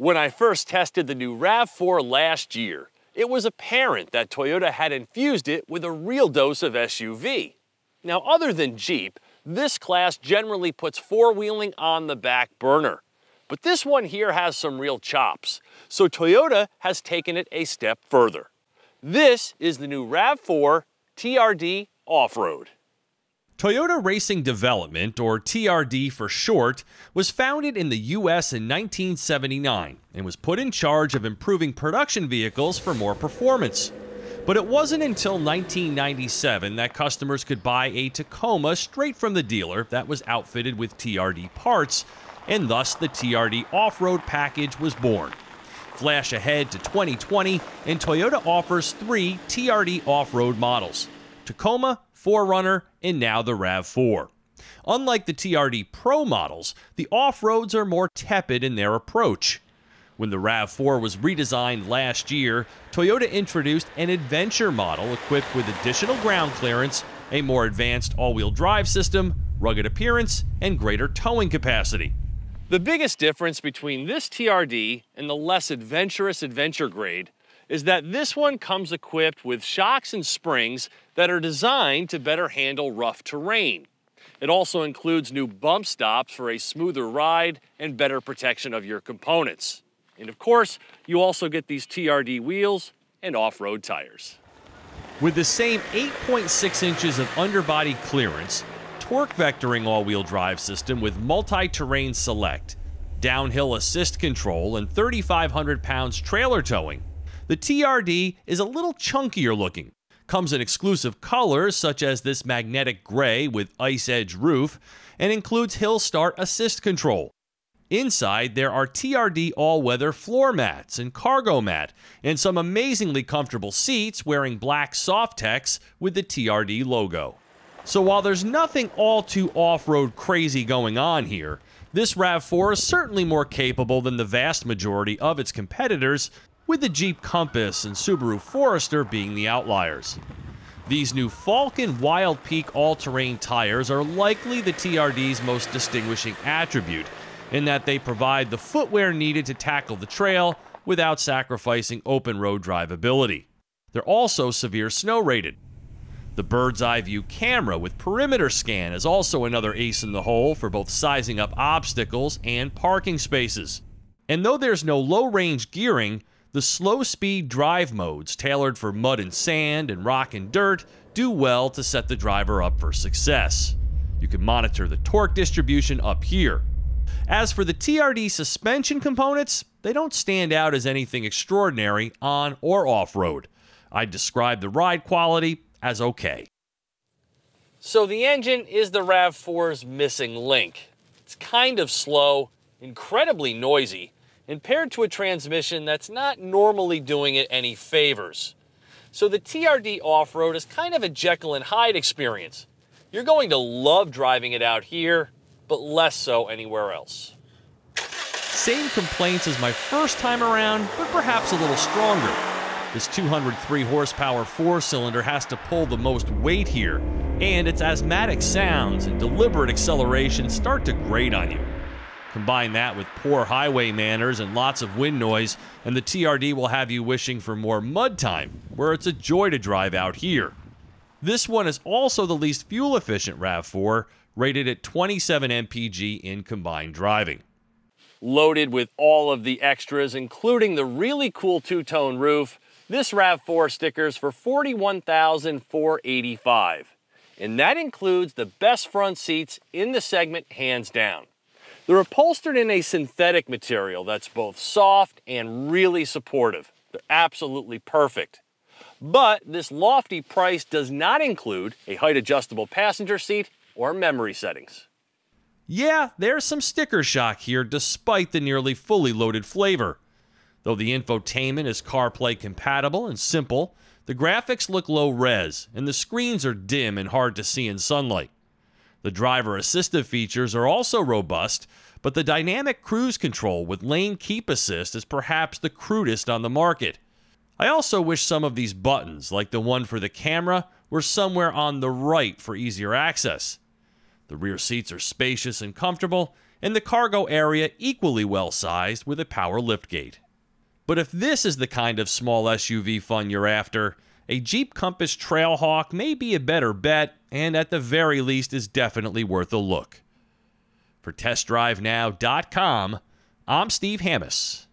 When I first tested the new RAV4 last year, it was apparent that Toyota had infused it with a real dose of SUV. Now, other than Jeep, this class generally puts four-wheeling on the back burner. But this one here has some real chops, so Toyota has taken it a step further. This is the new RAV4 TRD Off-Road. Toyota Racing Development, or TRD for short, was founded in the U.S. in 1979 and was put in charge of improving production vehicles for more performance. But it wasn't until 1997 that customers could buy a Tacoma straight from the dealer that was outfitted with TRD parts, and thus the TRD off road package was born. Flash ahead to 2020, and Toyota offers three TRD off road models Tacoma, 4Runner, and now the RAV4. Unlike the TRD Pro models, the off roads are more tepid in their approach. When the RAV4 was redesigned last year, Toyota introduced an adventure model equipped with additional ground clearance, a more advanced all wheel drive system, rugged appearance, and greater towing capacity. The biggest difference between this TRD and the less adventurous adventure grade is that this one comes equipped with shocks and springs that are designed to better handle rough terrain. It also includes new bump stops for a smoother ride and better protection of your components. And of course, you also get these TRD wheels and off-road tires. With the same 8.6 inches of underbody clearance, torque vectoring all-wheel drive system with multi-terrain select, downhill assist control, and 3,500 pounds trailer towing, the TRD is a little chunkier looking. Comes in exclusive colors such as this magnetic gray with ice edge roof and includes hill start assist control. Inside, there are TRD all weather floor mats and cargo mat, and some amazingly comfortable seats wearing black Softex with the TRD logo. So while there's nothing all too off road crazy going on here, this RAV4 is certainly more capable than the vast majority of its competitors, with the Jeep Compass and Subaru Forester being the outliers. These new Falken Wild Peak all-terrain tires are likely the TRD's most distinguishing attribute, in that they provide the footwear needed to tackle the trail without sacrificing open road drivability. They're also severe snow rated. The bird's eye view camera with perimeter scan is also another ace in the hole for both sizing up obstacles and parking spaces. And though there's no low range gearing, the slow speed drive modes, tailored for mud and sand and rock and dirt, do well to set the driver up for success. You can monitor the torque distribution up here. As for the TRD suspension components, they don't stand out as anything extraordinary on or off road. I'd describe the ride quality as okay. So the engine is the RAV4's missing link. It's kind of slow, incredibly noisy, and paired to a transmission that's not normally doing it any favors. So the TRD off-road is kind of a Jekyll and Hyde experience. You're going to love driving it out here, but less so anywhere else. Same complaints as my first time around, but perhaps a little stronger. This 203 horsepower four cylinder has to pull the most weight here, and its asthmatic sounds and deliberate acceleration start to grate on you. Combine that with poor highway manners and lots of wind noise, and the TRD will have you wishing for more mud time, where it's a joy to drive out here. This one is also the least fuel efficient RAV4, rated at 27 mpg in combined driving. Loaded with all of the extras, including the really cool two-tone roof, this RAV4 stickers for $41,485. And that includes the best front seats in the segment hands down. They're upholstered in a synthetic material that's both soft and really supportive. They're absolutely perfect. But this lofty price does not include a height adjustable passenger seat or memory settings. Yeah, there's some sticker shock here despite the nearly fully loaded flavor. Though the infotainment is CarPlay compatible and simple, the graphics look low res and the screens are dim and hard to see in sunlight. The driver assistive features are also robust, but the dynamic cruise control with lane keep assist is perhaps the crudest on the market. I also wish some of these buttons, like the one for the camera, were somewhere on the right for easier access. The rear seats are spacious and comfortable, and the cargo area equally well sized with a power liftgate. But if this is the kind of small SUV fun you're after, a Jeep Compass Trailhawk may be a better bet, and at the very least is definitely worth a look. For TestDriveNow.com, I'm Steve Hammes.